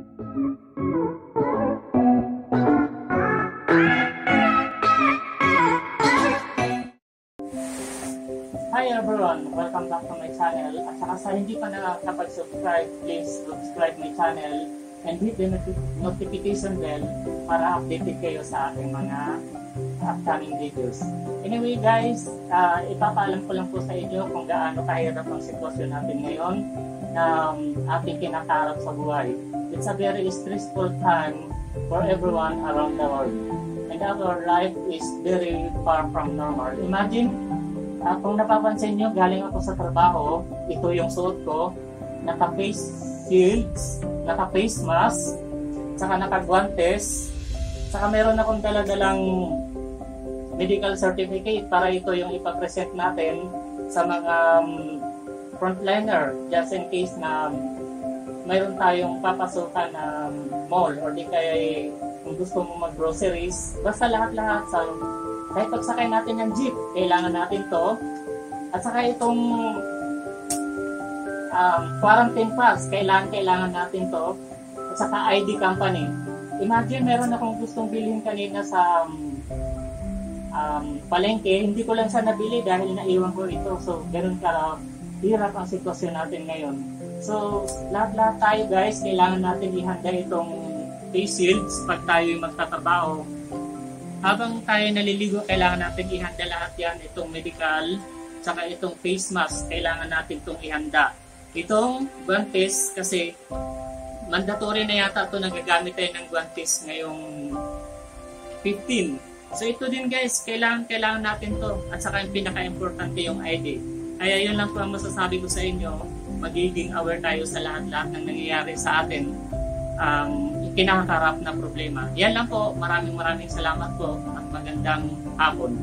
Hi everyone! Welcome back to my channel. At saka sa hindi pa nakakapag-subscribe, please subscribe my channel and hit the noti- notification bell para updated kayo sa ating mga upcoming videos. Anyway guys, uh, ipapaalam ko lang po sa inyo kung gaano kahirap ang sitwasyon natin ngayon na um, ating kinakarap sa buhay. It's a very stressful time for everyone around the world. And our life is very far from normal. Imagine, Uh, kung napapansin nyo, galing ako sa trabaho, ito yung suot ko, naka-face shields, naka-face mask, saka naka-guantes, saka meron akong daladalang medical certificate para ito yung ipapresent natin sa mga um, frontliner just in case na um, mayroon tayong papasukan na um, mall or di kaya kung gusto mo mag-groceries, basta lahat-lahat sa kahit pagsakay natin ng jeep, kailangan natin to. At saka itong um, quarantine pass, kailangan, kailangan natin to. At saka ID company. Imagine, meron akong gustong bilhin kanina sa um, um, palengke. Hindi ko lang siya nabili dahil naiwan ko ito. So, ganun ka hirap ang sitwasyon natin ngayon. So, lahat-lahat tayo guys, kailangan natin ihanda itong face shields pag tayo magtatrabaho habang tayo naliligo, kailangan natin ihanda lahat yan. Itong medical, saka itong face mask, kailangan natin itong ihanda. Itong guantes, kasi mandatory na yata ito nagagamit tayo ng guantes ngayong 15. So ito din guys, kailangan, kailangan natin to At saka yung pinaka-importante yung ID. Kaya yun lang po ang masasabi ko sa inyo. Magiging aware tayo sa lahat-lahat ng nangyayari sa atin um, kinakaharap na problema. Yan lang po. Maraming maraming salamat po at magandang hapon.